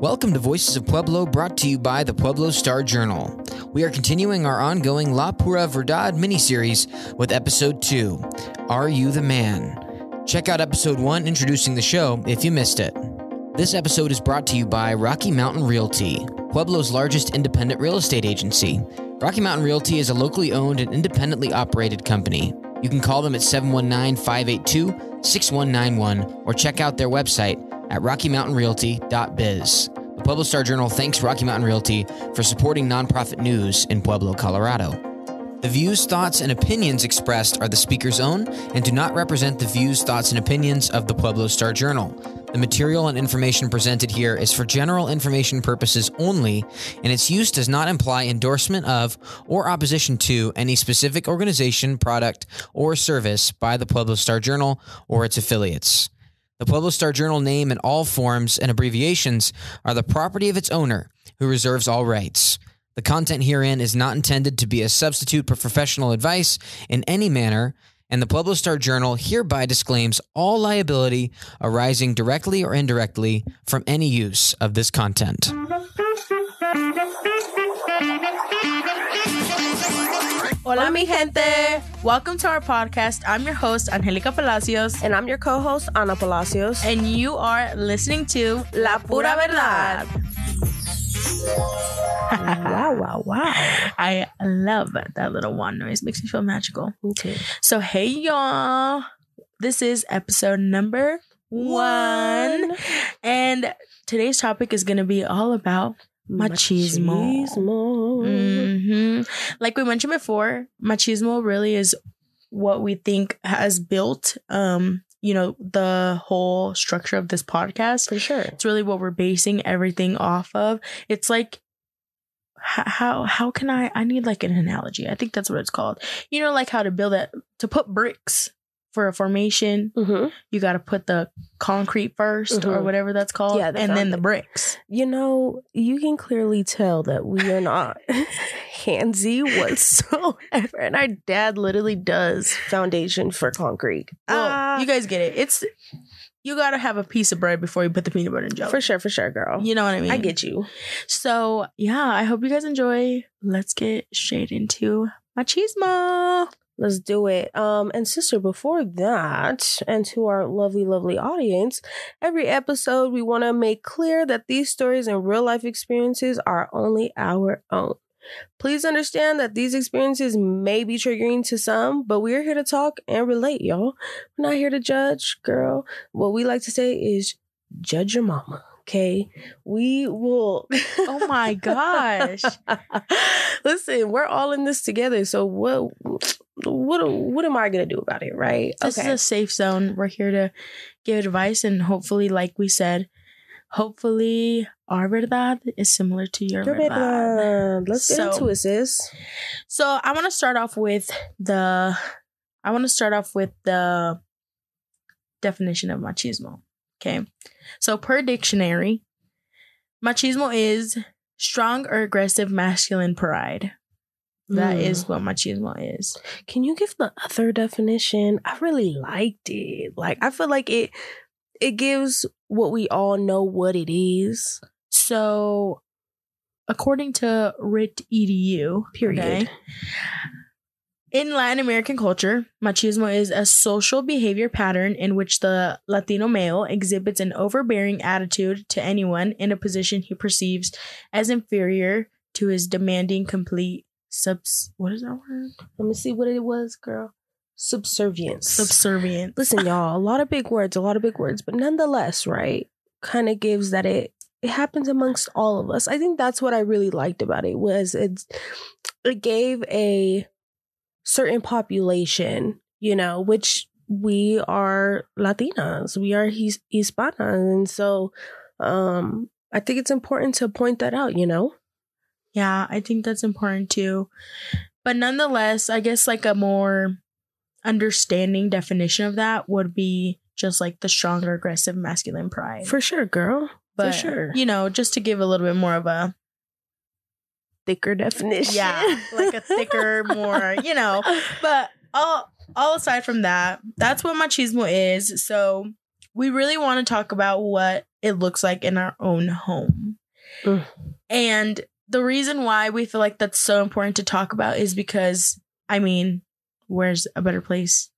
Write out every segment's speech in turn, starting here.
Welcome to Voices of Pueblo, brought to you by the Pueblo Star Journal. We are continuing our ongoing La Pura Verdad miniseries with episode 2 Are You the Man? Check out episode 1 introducing the show if you missed it. This episode is brought to you by Rocky Mountain Realty, Pueblo's largest independent real estate agency. Rocky Mountain Realty is a locally owned and independently operated company. You can call them at 719 582 6191 or check out their website at rockymountainrealty.biz. The Pueblo Star Journal thanks Rocky Mountain Realty for supporting nonprofit news in Pueblo, Colorado. The views, thoughts, and opinions expressed are the speaker's own and do not represent the views, thoughts, and opinions of the Pueblo Star Journal. The material and information presented here is for general information purposes only, and its use does not imply endorsement of or opposition to any specific organization, product, or service by the Pueblo Star Journal or its affiliates. The Pueblo Star Journal name and all forms and abbreviations are the property of its owner, who reserves all rights. The content herein is not intended to be a substitute for professional advice in any manner, and the Pueblo Star Journal hereby disclaims all liability arising directly or indirectly from any use of this content. Hola, mi gente. Welcome to our podcast. I'm your host, Angelica Palacios, And I'm your co host, Ana Palacios. and you are listening to La Pura Verdad. wow, wow, wow. I love that little one noise. Makes me feel magical. Too. So, hey, y'all. This is episode number one. And today's topic is going to be all about Machismo. Machismo. hmm Like we mentioned before, machismo really is what we think has built, um, you know, the whole structure of this podcast. For sure. It's really what we're basing everything off of. It's like how how can I I need like an analogy. I think that's what it's called. You know like how to build it to put bricks for a formation, hmm you got to put the concrete 1st or Mhm. whatever that's called Yeah, the and then the bricks. You know, you can clearly tell that we are not handsy whatsoever. And our dad literally does foundation for concrete. Well, Ah, you guys get it. It's you got to have a piece of bread before you put the peanut butter and jelly. for sure, for sure, girl. You know what I mean? I get you. So, yeah, I hope you guys enjoy. Let's get straight into my cheese machismo. Let's do it. Um, and sister, before that, and to our lovely, lovely audience, every episode we want to make clear that these stories and real life experiences are only our own. Please understand that these experiences may be triggering to some, but we're here to talk and relate, y'all. We're not here to judge, girl. What we like to say is judge your mama. Okay, we will. Oh my gosh. Listen, we're all in this together. So what? What? What am I gonna do about it? Right? This is a safe zone. We're here to give advice and hopefully, like we said, hopefully our verdad is similar to your Your verdad. verdad. Let's get So- into it, sis. So I want to start off with the I want to start off with the definition of machismo. Okay. So per dictionary, machismo is strong or aggressive masculine pride. That Mm. is what machismo is. Can you give the other definition? I really liked it. Like I feel like it. It gives what we all know what it is. So according to RIT EDU, Period. okay, In Latin American culture, machismo is a social behavior pattern in which the Latino male exhibits an overbearing attitude to anyone in a position he perceives as inferior to his demanding complete subs what is that word? Let me see what it was, girl. Subservience. Subservience. Listen, y'all, a lot of big words, a lot of big words, but nonetheless, right? Kind of gives that it it happens amongst all of us. I think that's what I really liked about it was it's it gave a certain population, you know, which we are Latinas, we are his Hispanas, and so um I think it's important to point that out, you know. Yeah, I think that's important too. But nonetheless, I guess like a more understanding definition of that would be just like the stronger aggressive masculine pride. For sure, girl. but, for sure. You know, just to give a little bit more of a Thicker definition. yeah, like a thicker, more, you know. But all all aside from that, that's what machismo is. So we really want to talk about what it looks like in our own home. Mm. And the reason why we feel like that's so important to talk about is because, I mean, where's a better place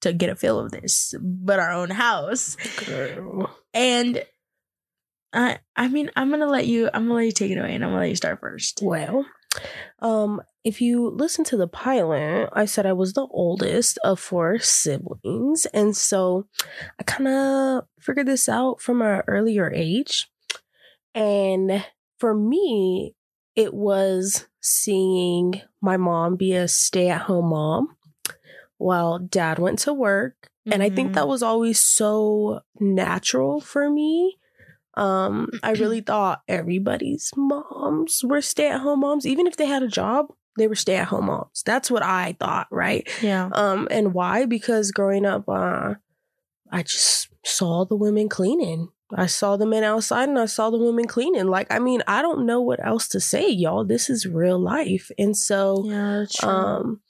to get a feel of this but our own house? Girl. And I, I mean, I'm gonna let you. I'm gonna let you take it away, and I'm gonna let you start first. Well, um, if you listen to the pilot, I said I was the oldest of four siblings, and so I kind of figured this out from an earlier age. And for me, it was seeing my mom be a stay-at-home mom while dad went to work, and I think that was always so natural for me. Um, I really thought everybody's moms were stay at home moms. Even if they had a job, they were stay at home moms. That's what I thought, right? yeah, Um, and why? Because growing up, uh, I just saw the women cleaning. I saw the men outside and I saw the women cleaning. Like, I mean, I don't know what else to say, y'all. This is real life. And so, yeah, um,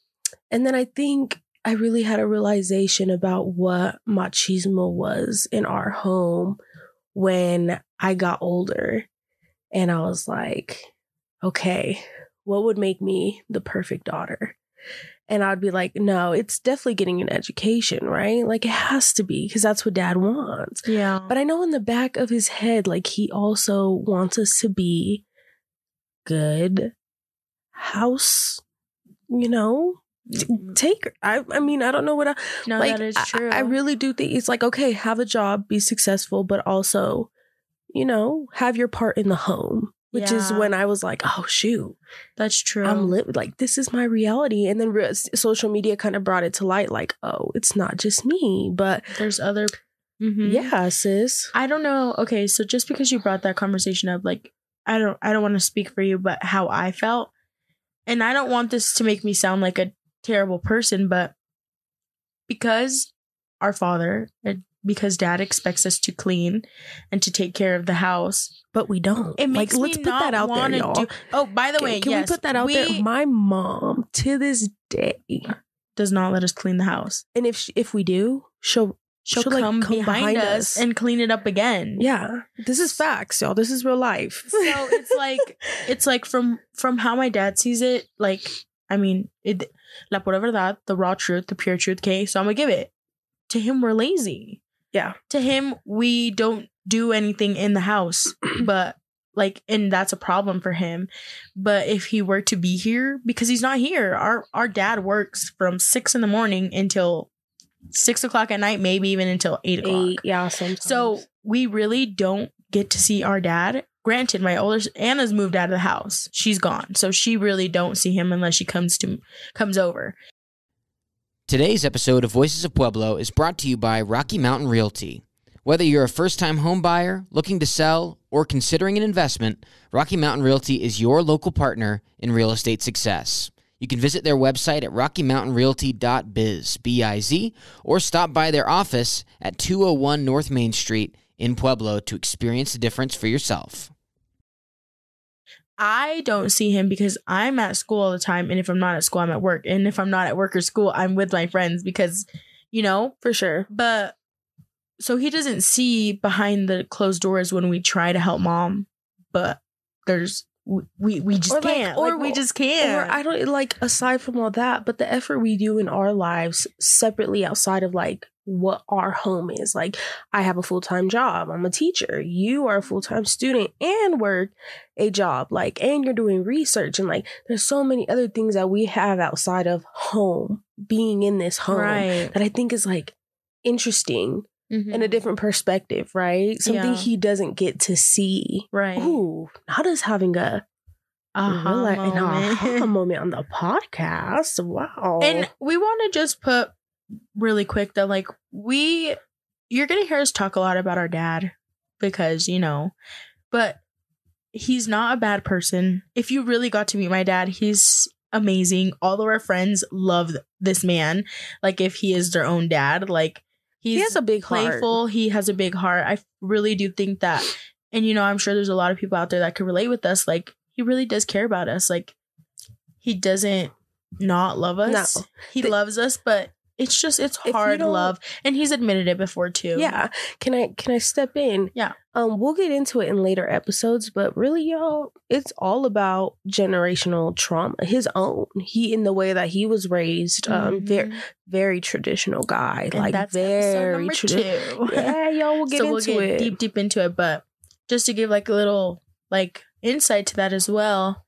and then I think I really had a realization about what machismo was in our home when I got older. And I was like, okay, what would make me the perfect daughter? And I'd be like, no, it's definitely getting an education, right? Like it has to be because that's what dad wants. yeah, But I know in the back of his head, like he also wants us to be good house, you know, take I I mean, I don't know what I no, like that is true. I, really do think it's like, okay, have a job, be successful, but also, you know, have your part in the home. Which is when I was like, oh shoot, that's true. I'm lit. Like this is my reality. And then re- social media kind of brought it to light, like, oh, it's not just me, but There's other. Mhm. yeah, sis. I don't know. Okay, so just because you brought that conversation up, like I don't I don't want to speak for you, but how I felt. And I don't want this to make me sound like a terrible person, but because our father because dad expects us to clean and to take care of the house, But we don't. it makes like, me let's put that out there, y'all. do- Oh, by the way, can yes, we put that out there? My mom to this day, does not let us clean the house. and if she, if we do, she'll She'll, She'll, like, come, come behind, behind us us. and clean it up again. yeah. This is facts, y'all. This is real life. so it's like it's like from from how my dad sees it like i mean it la pura verdad the raw truth the pure truth okay so i'm gonna give it to him we're lazy Yeah. to him we don't do anything in the house but like and that's a problem for him but if he were to be here because he's not here our our dad works from six in the morning until six o'clock at night maybe even until eight o'clock Eight, yeah. Sometimes. so we really don't get to see our dad. Granted, my older Ana's moved out of the house. She's gone. So she really don't see him unless she comes to comes over. Today's episode of Voices of Pueblo is brought to you by Rocky Mountain Realty. Whether you're a first time home buyer, looking to sell, or considering an investment, Rocky Mountain Realty is your local partner in real estate success. You can visit their website at rockymountainrealty.biz, B-I-Z, or stop by their office at 201 North Main Street in Pueblo to experience the difference for yourself. I don't see him because I'm at school all the time. And if I'm not at school, I'm at work. And if I'm not at work or school, I'm with my friends because, you know, for sure. but so he doesn't see behind the closed doors when we try to help mom, but there's we we, just Or, can't. or- Like, we just can't. or I don't like aside from all that, but the effort we do in our lives separately outside of like what our home is. Like I have a full-time job. I'm a teacher. You are a full-time student and work a job. Like and you're doing research and like there's so many other things that we have outside of home, being in this home right. that I think is like interesting Mhm. and a different perspective, right? Something Yeah. he doesn't get to see. right. Ooh, how does having a Aha real- an moment. aha moment on the podcast. Wow. And we want to just put really quick that like we you're going to hear us talk a lot about our dad because, you know, but he's not a bad person. If you really got to meet my dad, he's amazing. All of our friends love this man. Like if he is their own dad, like he's he has a big heart. playful. He has a big heart. I really do think that, and you know, I'm sure there's a lot of people out there that could relate with us. Like, he really does care about us. Like, he doesn't not love us. No. He The- loves us, but it's just it's hard love, and he's admitted it before too. Yeah. Can I can I step in? Yeah. Um, we'll get into it in later episodes, but really, y'all, it's all about generational trauma. His own. He in the way that he was raised. Um, very Mhm. very traditional guy. And like that's very traditional. Yeah, y'all, we'll get so we'll into get it. deep deep into it, but just to give like a little like insight to that as well.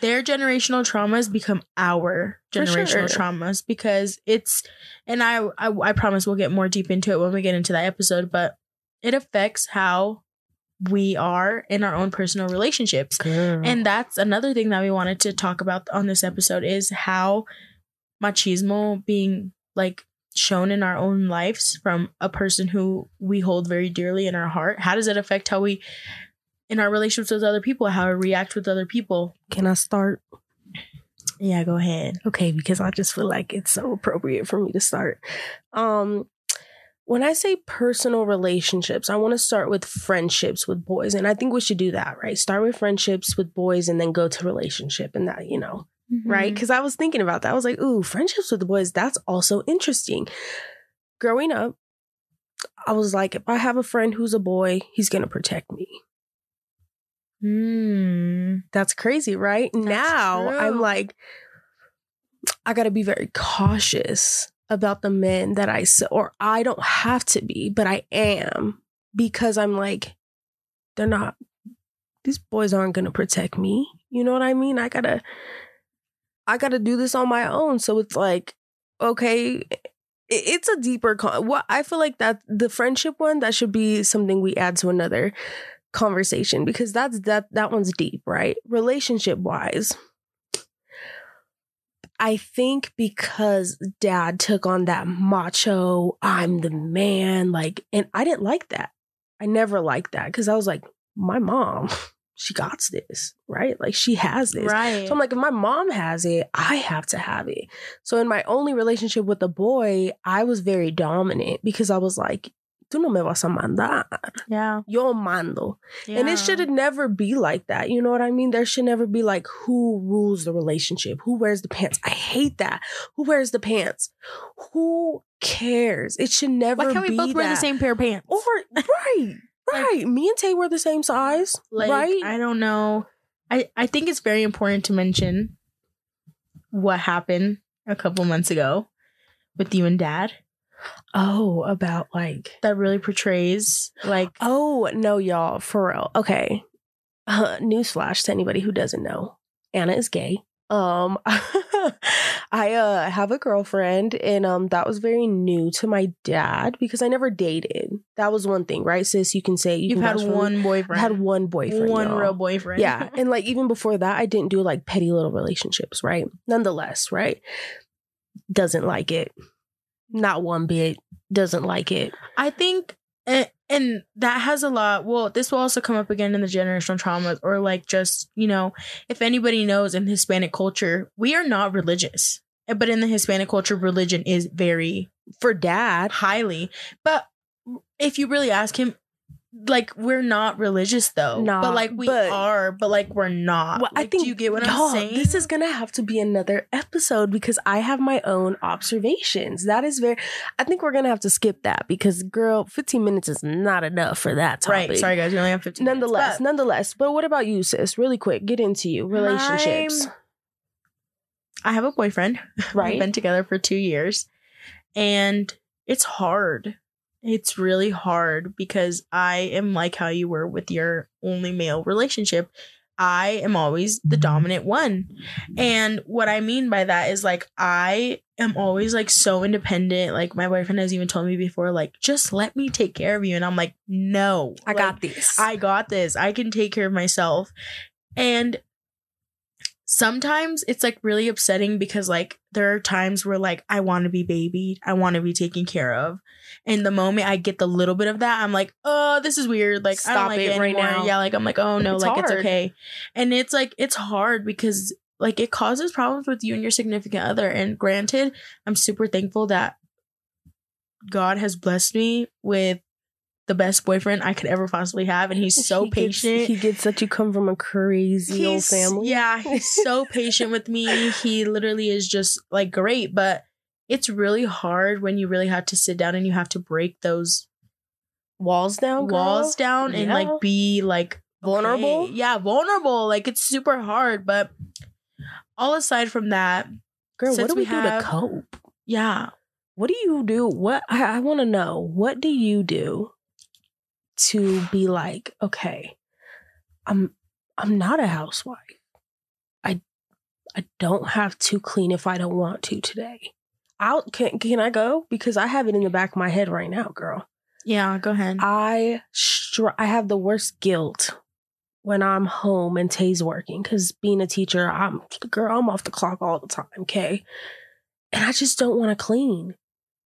Their generational traumas become our generational sure. traumas because it's, and I, I I promise we'll get more deep into it when we get into that episode, but it affects how we are in our own personal relationships. Girl. And that's another thing that we wanted to talk about on this episode is how machismo being like shown in our own lives from a person who we hold very dearly in our heart. How does it affect how we in our relationships with other people, how we react with other people? can I start? Yeah, go ahead. okay because i just feel like it's so appropriate for me to start. Um when i say personal relationships i want to start with friendships with boys and i think we should do that right? Start with friendships with boys and then go to relationship and that you know right? Because i was thinking about that. I was like ooh friendships with the boys that's also interesting. Growing up i was like if i have a friend who's a boy he's gonna protect me Mm. That's crazy, right? now true. I'm like, I got to be very cautious about the men that I or I don't have to be, but I am because I'm like, they're not. These boys aren't gonna protect me. You know what I mean? I gotta, I gotta do this on my own. So it's like, okay, it's a deeper. Con- what I feel like that the friendship one that should be something we add to another conversation because that's that that one's deep, right? Relationship wise. I think because dad took on that macho, I'm the man, like, and I didn't like that. I never liked that because I was like, my mom, she got this, right? Like, she has this. Right. So I'm like, if my mom has it, I have to have it. So in my only relationship with a boy, I was very dominant because I was like, tú no me vas a mandar. yeah. Yo mando. And it should never be like that. You know what I mean? There should never be like who rules the relationship, who wears the pants. I hate that. Who wears the pants? Who cares? It should never Why can't be we both wear the same pair of pants? Or right, right. Me and Tay wear the same size, like right? i don't know i i think it's very important to mention what happened a couple months ago with you and dad oh, about like that really portrays like Oh no, y'all, for real. Okay. Uh, newsflash to anybody who doesn't know. Ana is gay. Um I uh have a girlfriend and um that was very new to my dad because I never dated. That was one thing, right? Sis, you can say you you've can had for me. one I boyfriend had one boyfriend. one y'all. real boyfriend Yeah. And like even before that, I didn't do like petty little relationships, right? Nonetheless, right? Doesn't like it. Not one bit. Doesn't like it. i think and, and that has a lot well this will also come up again in the generational traumas or like just you know if anybody knows in hispanic culture we are not religious eh, but in the hispanic culture religion is very For dad, highly. But if you really ask him, like we're not religious though. Nah, but like we but- are, but like we're not. Well, I think do you get what I'm saying? This is gonna have to be another episode because I have my own observations. That is very. I think we're gonna have to skip that because, girl, fifteen minutes is not enough for that topic. right. Sorry guys, we only have 15 minutes, Nonetheless, but nonetheless. But what about you, sis? Really quick, get into you. Relationships, I have a boyfriend. right? We've been together for two years. And it's hard. It's really hard because I am like how you were with your only male relationship. I am always the mm-hmm. dominant one. And what I mean by that is like I am always like so independent. Like my boyfriend has even told me before, like, just let me take care of you. And I'm like, no. I Like, got this. I got this. I can take care of myself. And sometimes it's like really upsetting because like there are times where like I want to be babied, I want to be taken care of. And the moment I get the little bit of that, I'm like, oh, this is weird. Like I Stop don't like it it, right now. Yeah, like I'm like, oh no, It's like it's okay. And it's like it's hard because like it causes problems with you and your significant other. And granted, I'm super thankful that God has blessed me with the best boyfriend I could ever possibly have, and he's so He gets- patient. he gets that you come from a crazy old family. Yeah, he's so patient with me. He literally is just like great, but it's really hard when you really have to sit down and you have to break those Walls down, girl. walls down and like be like Vulnerable? okay, Yeah, vulnerable. Like it's super hard, but all aside from that, Girl, what do we, we do have- to cope? yeah. What do you do? What I, I want to know. What do you do to be like, okay, I'm I'm not a housewife. I I don't have to clean if I don't want to today. I'll can can I go because I have it in the back of my head right now, girl. Yeah, go ahead. I str- I have the worst guilt when I'm home and Tay's working because being a teacher, I'm girl, I'm off the clock all the time, okay? And I just don't want to clean.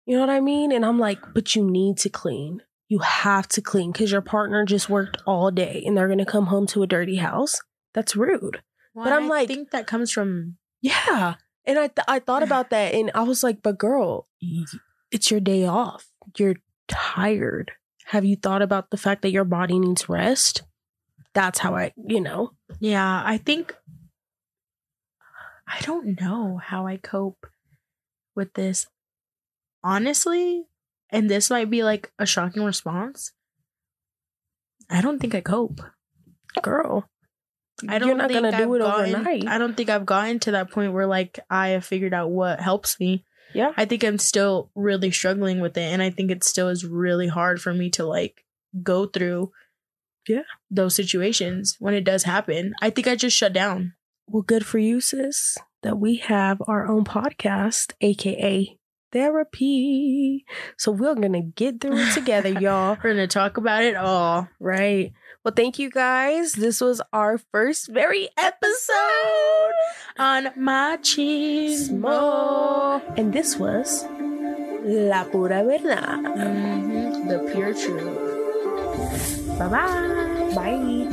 You know what I mean? And I'm like, but you need to clean. You have to clean because your partner just worked all day and they're gonna come home to a dirty house. That's rude. Well, but I'm I like- I think that comes from Yeah. And I th- I thought about that and I was like, but girl, it's your day off. You're tired. Have you thought about the fact that your body needs rest? That's how I, you know. Yeah, I think I don't know how I cope with this. Honestly, and this might be like a shocking response. I don't think I cope. Girl. I don't You're not think gonna do I've it gotten- overnight. I don't think I've gotten to that point where like I have figured out what helps me. Yeah. I think I'm still really struggling with it and I think it still is really hard for me to like go through Yeah. those situations when it does happen. I think I just shut down. Well, good for you, sis, that we have our own podcast, aka therapy. So we're gonna get through it together, y'all. We're gonna talk about it all. Right. Well, thank you guys. This was our first very episode. on machismo. And this was La Pura Verdad. Mhm, The pure truth. Bye bye. Bye.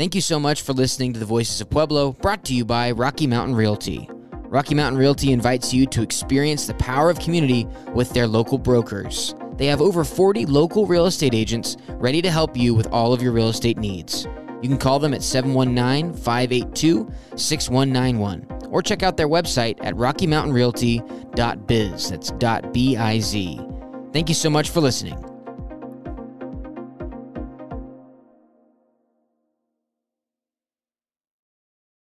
Thank you so much for listening to the Voices of Pueblo, brought to you by Rocky Mountain Realty. Rocky Mountain Realty invites you to experience the power of community with their local brokers. They have over 40 local real estate agents ready to help you with all of your real estate needs. You can call them at 719 582 6191 or check out their website at rockymountainrealty.biz. That's .biz. Thank you so much for listening.